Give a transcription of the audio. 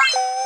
Bye.